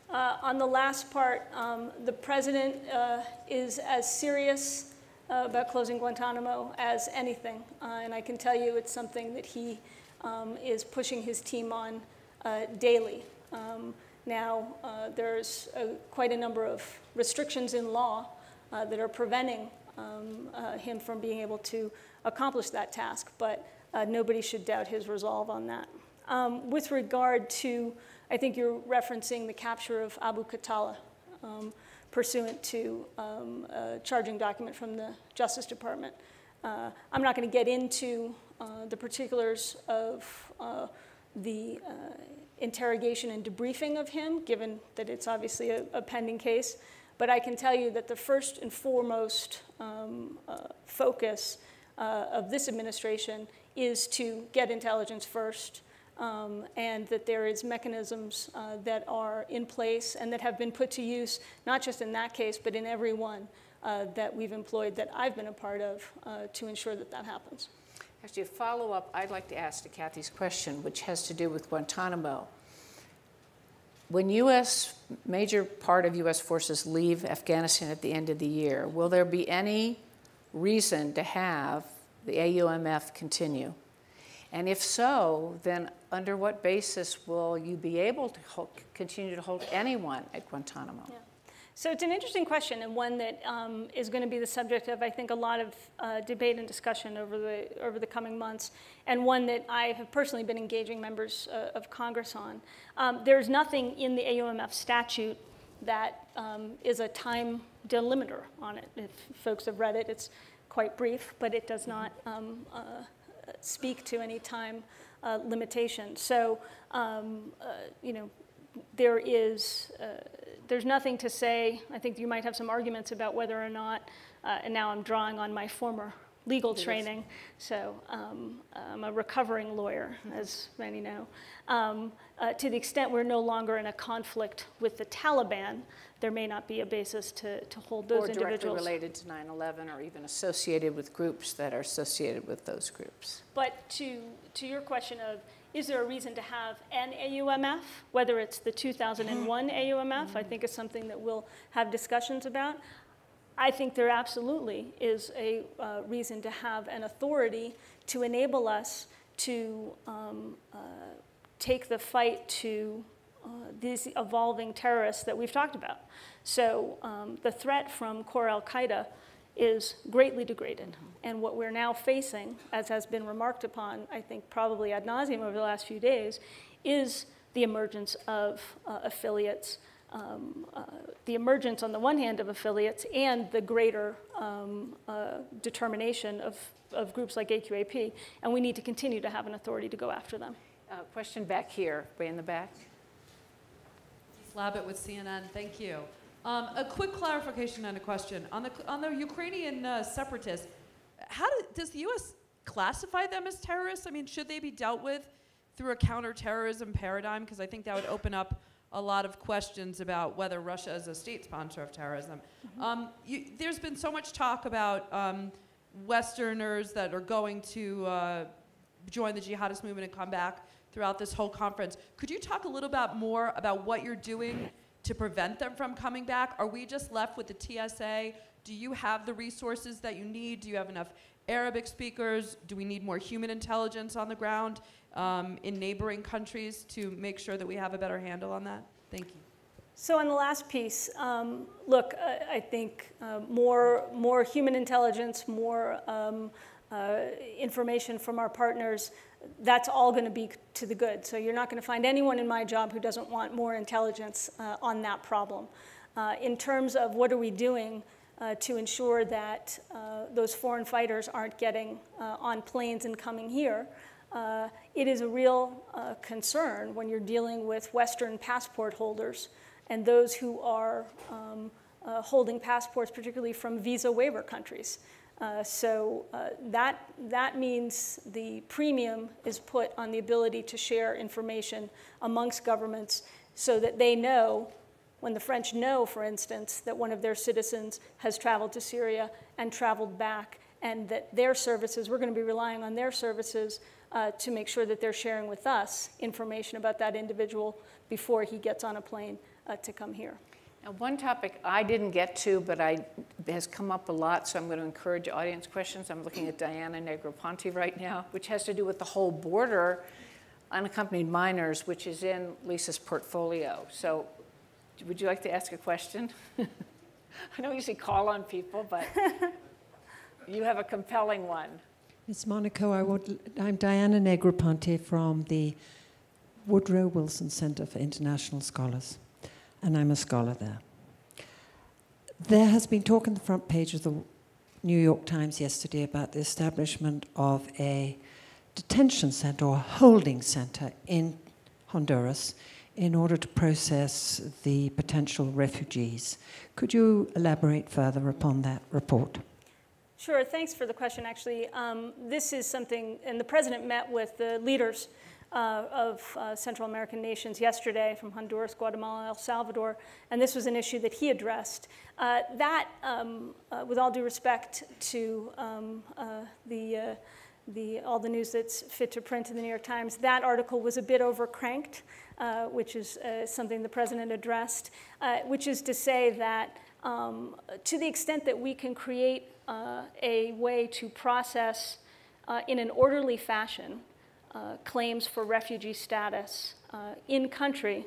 Uh, on the last part, um, the president uh, is as serious uh, about closing Guantanamo as anything. Uh, and I can tell you it's something that he um, is pushing his team on uh, daily. Um, now, uh, there's quite a number of restrictions in law that are preventing um, him from being able to accomplish that task, but nobody should doubt his resolve on that. Um, with regard to I think you're referencing the capture of Abu Khatala um, pursuant to um, a charging document from the Justice Department. Uh, I'm not going to get into uh, the particulars of uh, the uh, interrogation and debriefing of him, given that it's obviously a, a, pending case. But I can tell you that the first and foremost um, uh, focus uh, of this administration is to get intelligence first, um, and that there is mechanisms uh, that are in place and that have been put to use, not just in that case, but in every one uh, that we've employed that I've been a part of uh, to ensure that that happens. Actually, a follow up I'd like to ask to Kathy's question, which has to do with Guantanamo. When U.S. major part of U.S. forces leave Afghanistan at the end of the year, will there be any reason to have the AUMF continue? And if so, then under what basis will you be able to hold, continue to hold anyone at Guantanamo? Yeah. So it's an interesting question and one that um, is going to be the subject of, I think, a lot of uh, debate and discussion over the over the coming months, and one that I have personally been engaging members uh, of Congress on. Um, there's nothing in the AUMF statute that um, is a time delimiter on it. If folks have read it, it's quite brief, but it does not um, uh, speak to any time uh, limitation. So, um, uh, you know, there is, uh, there's nothing to say. I think you might have some arguments about whether or not, uh, and now I'm drawing on my former legal training, so um, I'm a recovering lawyer, as many know. Um, uh, to the extent we're no longer in a conflict with the Taliban, there may not be a basis to, to hold those or individuals. Or directly related to 9/11, or even associated with groups that are associated with those groups. But to to your question of is there a reason to have an AUMF, whether it's the 2001 AUMF, I think is something that we'll have discussions about. I think there absolutely is a uh, reason to have an authority to enable us to um, uh, take the fight to uh, these evolving terrorists that we've talked about. So um, the threat from core Al Qaeda is greatly degraded. And what we're now facing, as has been remarked upon, I think probably ad nauseum over the last few days, is the emergence of uh, affiliates, um, uh, the emergence on the one hand of affiliates and the greater um, uh, determination of, of groups like AQAP. And we need to continue to have an authority to go after them. Uh, question back here, way in the back. Labott with CNN. Thank you. Um, a quick clarification and a question on the on the Ukrainian uh, separatists. How do, does the U.S. classify them as terrorists? I mean, should they be dealt with through a counterterrorism paradigm? Because I think that would open up a lot of questions about whether Russia is a state sponsor of terrorism. Mm-hmm. Um, you, there's been so much talk about um, Westerners that are going to uh, join the jihadist movement and come back throughout this whole conference. Could you talk a little bit more about what you're doing to prevent them from coming back? Are we just left with the TSA? Do you have the resources that you need? Do you have enough Arabic speakers? Do we need more human intelligence on the ground um, in neighboring countries to make sure that we have a better handle on that? Thank you. So on the last piece, um, look, I, I think uh, more more human intelligence, more um, uh, information from our partners, that's all going to be to the good. So you're not going to find anyone in my job who doesn't want more intelligence uh, on that problem. Uh, in terms of what are we doing uh, to ensure that uh, those foreign fighters aren't getting uh, on planes and coming here, uh, it is a real concern when you're dealing with Western passport holders and those who are um, holding passports, particularly from visa waiver countries. Uh, so uh, that, that means the premium is put on the ability to share information amongst governments so that they know, when the French know, for instance, that one of their citizens has traveled to Syria and traveled back, and that their services, we're going to be relying on their services uh, to make sure that they're sharing with us information about that individual before he gets on a plane uh, to come here. Now, one topic I didn't get to, but I, has come up a lot, so I'm going to encourage audience questions. I'm looking at Diana Negroponte right now, which has to do with the whole border unaccompanied minors, which is in Lisa's portfolio. So, would you like to ask a question? I don't usually call on people, but you have a compelling one. Ms. Monaco, I would, I'm Diana Negroponte from the Woodrow Wilson Center for International Scholars and I'm a scholar there. There has been talk on the front page of the New York Times yesterday about the establishment of a detention center or holding center in Honduras in order to process the potential refugees. Could you elaborate further upon that report? Sure, thanks for the question. Actually, um, this is something, and the president met with the leaders uh, of uh, Central American nations yesterday from Honduras, Guatemala, El Salvador, and this was an issue that he addressed. Uh, that, um, uh, with all due respect to um, uh, the, uh, the, all the news that's fit to print in the New York Times, that article was a bit overcranked, which is something the president addressed, which is to say that um, to the extent that we can create a way to process in an orderly fashion uh, claims for refugee status uh, in country,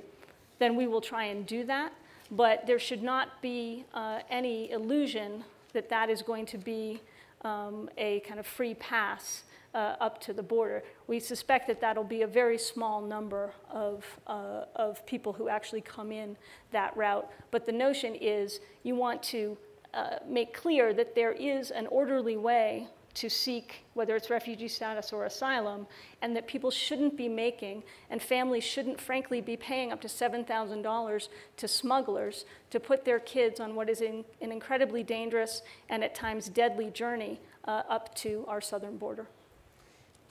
then we will try and do that. But there should not be uh, any illusion that that is going to be um, a kind of free pass uh, up to the border. We suspect that that'll be a very small number of, uh, of people who actually come in that route. But the notion is you want to uh, make clear that there is an orderly way to seek, whether it's refugee status or asylum, and that people shouldn't be making, and families shouldn't, frankly, be paying up to $7,000 to smugglers to put their kids on what is in, an incredibly dangerous and at times deadly journey uh, up to our southern border.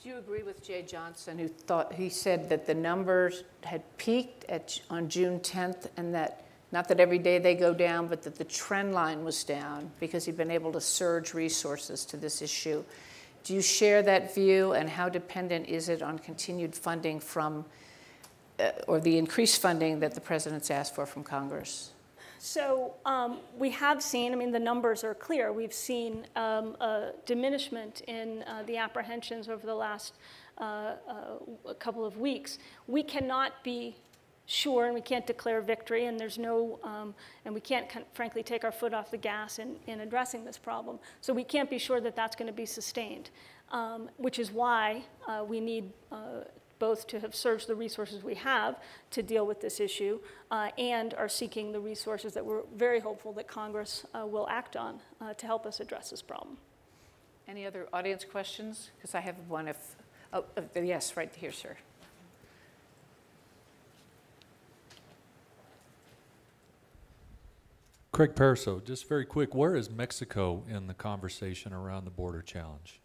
Do you agree with Jeh Johnson, who thought he said that the numbers had peaked at, on June 10th and that not that every day they go down, but that the trend line was down because he'd been able to surge resources to this issue. Do you share that view, and how dependent is it on continued funding from, uh, or the increased funding that the president's asked for from Congress? So um, we have seen, I mean, the numbers are clear. We've seen um, a diminishment in uh, the apprehensions over the last uh, uh, couple of weeks. We cannot be sure and we can't declare victory and there's no um, and we can't frankly take our foot off the gas in, in addressing this problem. So we can't be sure that that's going to be sustained um, which is why uh, we need uh, both to have surged the resources we have to deal with this issue uh, and are seeking the resources that we're very hopeful that congress uh, will act on uh, to help us address this problem. Any other audience questions? Because i have one if oh, uh, yes right here sir Craig Pariseau, just very quick, where is Mexico in the conversation around the border challenge?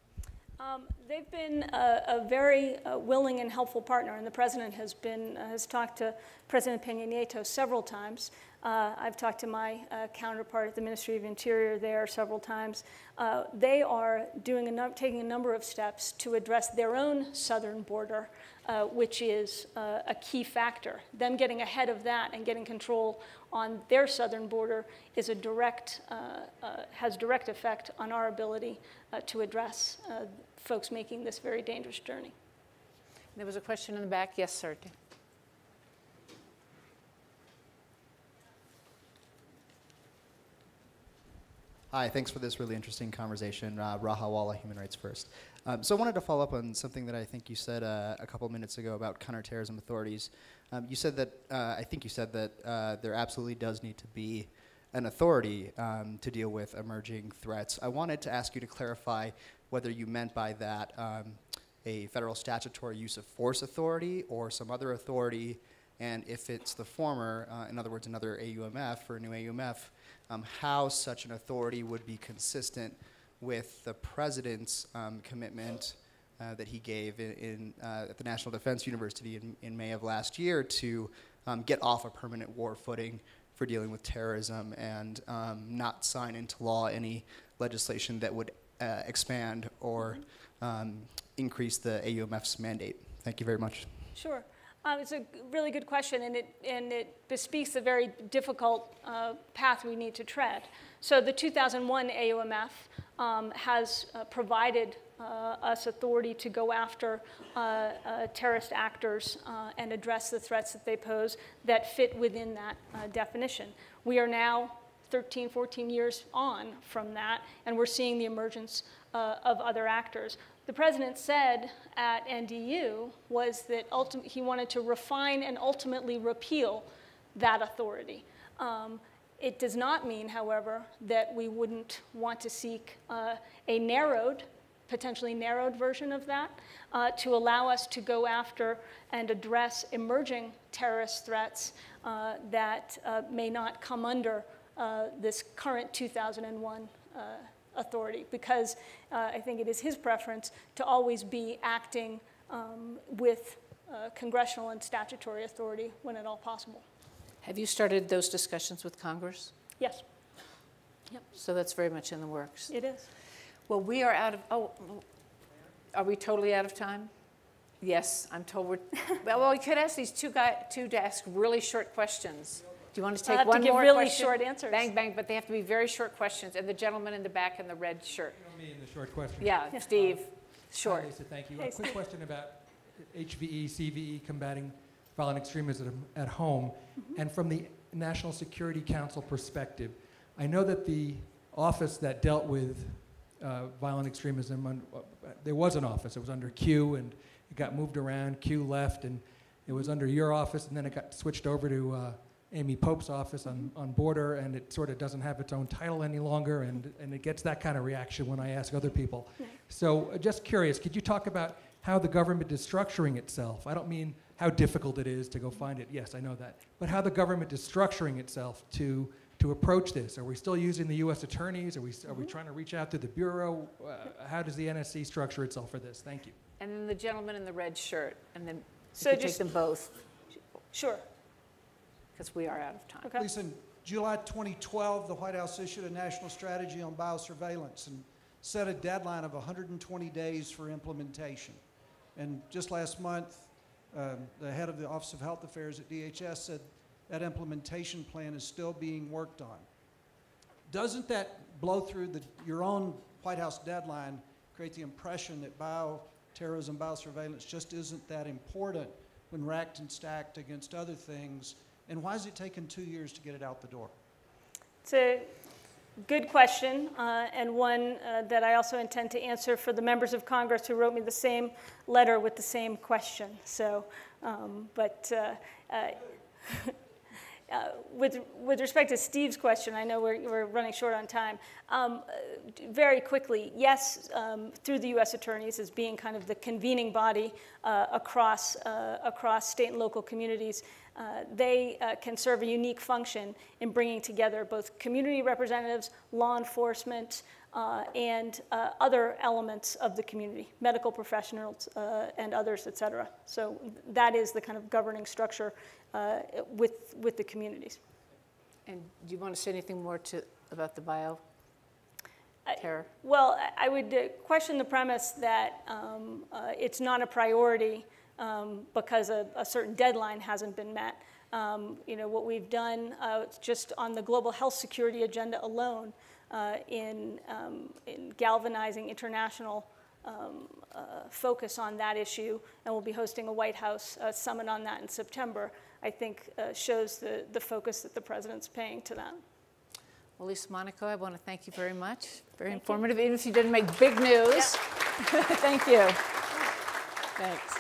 Um, they've been a, a very uh, willing and helpful partner, and the president has been uh, has talked to President Peña Nieto several times. Uh, I've talked to my uh, counterpart at the Ministry of Interior there several times. Uh, they are doing a taking a number of steps to address their own southern border uh, which is uh, a key factor. Them getting ahead of that and getting control on their southern border is a direct, uh, has direct effect on our ability to address folks making this very dangerous journey. There was a question in the back. Yes, sir. Hi, thanks for this really interesting conversation. Uh, Raha Wala, Human Rights First. Um, so I wanted to follow up on something that I think you said uh, a couple minutes ago about counterterrorism authorities. Um, you said that, uh, I think you said that uh, there absolutely does need to be an authority um, to deal with emerging threats. I wanted to ask you to clarify whether you meant by that um, a federal statutory use of force authority or some other authority, and if it's the former, uh, in other words, another AUMF or a new AUMF, um, how such an authority would be consistent with the president's um, commitment uh, that he gave in, in uh, at the National Defense University in, in May of last year to um, get off a permanent war footing for dealing with terrorism and um, not sign into law any legislation that would uh, expand or um, increase the AUMF's mandate. Thank you very much. Sure. Um, it's a really good question, and it, and it bespeaks the very difficult uh, path we need to tread. So, the 2001 AUMF um, has uh, provided uh, us authority to go after uh, uh, terrorist actors uh, and address the threats that they pose that fit within that definition. We are now 13, 14 years on from that, and we're seeing the emergence of other actors. The president said at NDU was that he wanted to refine and ultimately repeal that authority. Um, it does not mean, however, that we wouldn't want to seek uh, a narrowed, potentially narrowed version of that uh, to allow us to go after and address emerging terrorist threats uh, that uh, may not come under uh, this current 2001 uh, authority because uh, I think it is his preference to always be acting um, with uh, congressional and statutory authority when at all possible. Have you started those discussions with Congress? Yes, Yep. So that's very much in the works. it is. Well, we are out of, oh, are we totally out of time? Yes, I'm told we're, well, well, we could ask these two guys, two to ask really short questions. Do you want to I'll take have to one give more really question? short answers. Bang, bang, but they have to be very short questions. And the gentleman in the back in the red shirt. Me in the short question. Yeah, Steve, Hi, short. Lisa, thank you. Hey, A quick question about HVE, CVE, E, combating violent extremism at home. Mm-hmm. And from the National Security Council perspective, I know that the office that dealt with uh, violent extremism, un- uh, there was an office, it was under Q, and it got moved around, Q left, and it was under your office, and then it got switched over to uh, Amy Pope's office on, on border, and it sort of doesn't have its own title any longer, and, and it gets that kind of reaction when I ask other people. So, uh, just curious, could you talk about how the government is structuring itself? I don't mean how difficult it is to go find it. Yes, I know that. But how the government is structuring itself to, to approach this. Are we still using the U.S. attorneys? Are we, are we trying to reach out to the Bureau? Uh, how does the NSC structure itself for this? Thank you. And then the gentleman in the red shirt, and then So you could take just- them both, Sure. Because we are out of time. Okay. Lisa, in July 2012, the White House issued a national strategy on biosurveillance and set a deadline of 120 days for implementation. And just last month, um, the head of the Office of Health Affairs at DHS said that implementation plan is still being worked on. Doesn't that blow through the, your own White House deadline, create the impression that bioterrorism, biosurveillance just isn't that important when racked and stacked against other things? And why is it taking two years to get it out the door? It's a good question, uh, and one uh, that I also intend to answer for the members of Congress who wrote me the same letter with the same question. So, um, but uh, uh, uh, with, with respect to Steve's question, I know we're, we're running short on time. Um, very quickly, yes, um, through the U.S. attorneys as being kind of the convening body uh, across, uh, across state and local communities, uh, they uh, can serve a unique function in bringing together both community representatives, law enforcement, uh, and uh, other elements of the community, medical professionals uh, and others, et cetera. So that is the kind of governing structure uh, with, with the communities. And do you want to say anything more to, about the bio terror? Well, I- would question the premise that um, uh, it's not a priority um, because a, a certain deadline hasn't been met. Um, you know, what we've done uh, just on the global health security agenda alone uh, in, um, in galvanizing international um, uh, focus on that issue, and we'll be hosting a White House uh, summit on that in September, I think uh, shows the, the focus that the president's paying to that. Well, Lisa Monaco, I want to thank you very much. Very informative, even if you didn't make big news. Thank you. Thanks.